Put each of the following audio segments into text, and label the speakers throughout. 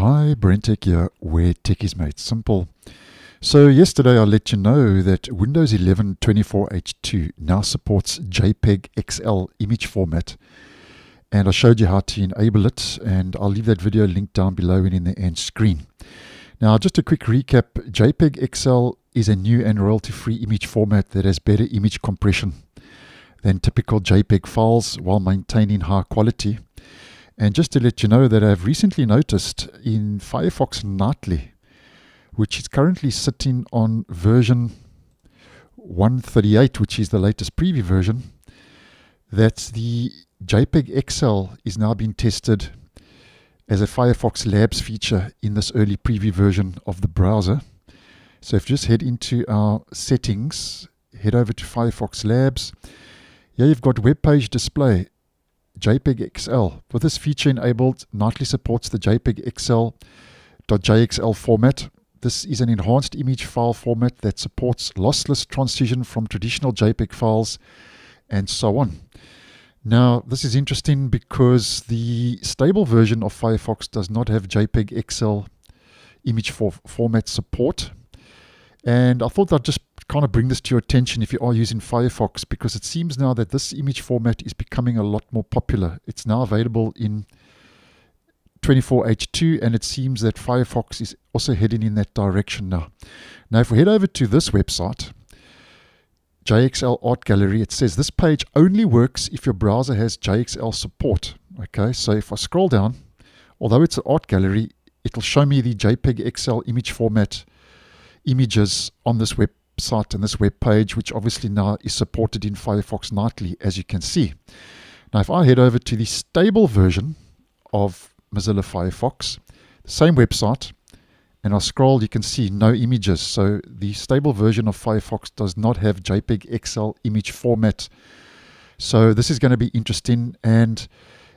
Speaker 1: Hi, BrenTech here, where tech is made simple. So yesterday I let you know that Windows 11 24H2 now supports JPEG XL image format and I showed you how to enable it and I'll leave that video linked down below and in the end screen. Now just a quick recap, JPEG XL is a new and royalty-free image format that has better image compression than typical JPEG files while maintaining high quality. And just to let you know that I've recently noticed in Firefox Nightly, which is currently sitting on version 138, which is the latest preview version, that the JPEG XL is now being tested as a Firefox Labs feature in this early preview version of the browser. So if you just head into our settings, head over to Firefox Labs. Here you've got web page display, JPEG XL. With this feature enabled, Nightly supports the JPEG XL.jxl format. This is an enhanced image file format that supports lossless transition from traditional JPEG files and so on. Now, this is interesting because the stable version of Firefox does not have JPEG XL image for format support. And I thought I'd just kind of bring this to your attention if you are using Firefox because it seems now that this image format is becoming a lot more popular. It's now available in 24H2 and it seems that Firefox is also heading in that direction now. Now, if we head over to this website, JXL Art Gallery, it says this page only works if your browser has JXL support. Okay, so if I scroll down, although it's an art gallery, it'll show me the JPEG XL image format images on this website and this web page, which obviously now is supported in Firefox Nightly, as you can see. Now, if I head over to the stable version of Mozilla Firefox, the same website, and I scroll, you can see no images. So the stable version of Firefox does not have JPEG XL image format. So this is going to be interesting. And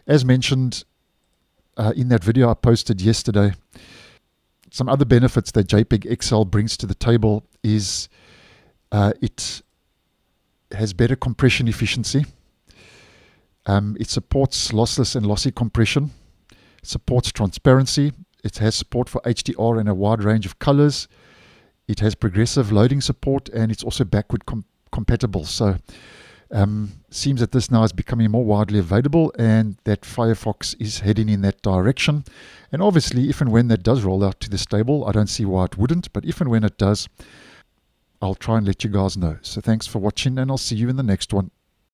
Speaker 1: as mentioned uh, in that video I posted yesterday, some other benefits that JPEG XL brings to the table is uh, it has better compression efficiency. Um, it supports lossless and lossy compression. It supports transparency. It has support for HDR and a wide range of colors. It has progressive loading support and it's also backward com compatible. So um, seems that this now is becoming more widely available and that Firefox is heading in that direction. And obviously, if and when that does roll out to the stable, I don't see why it wouldn't, but if and when it does, I'll try and let you guys know. So thanks for watching and I'll see you in the next one.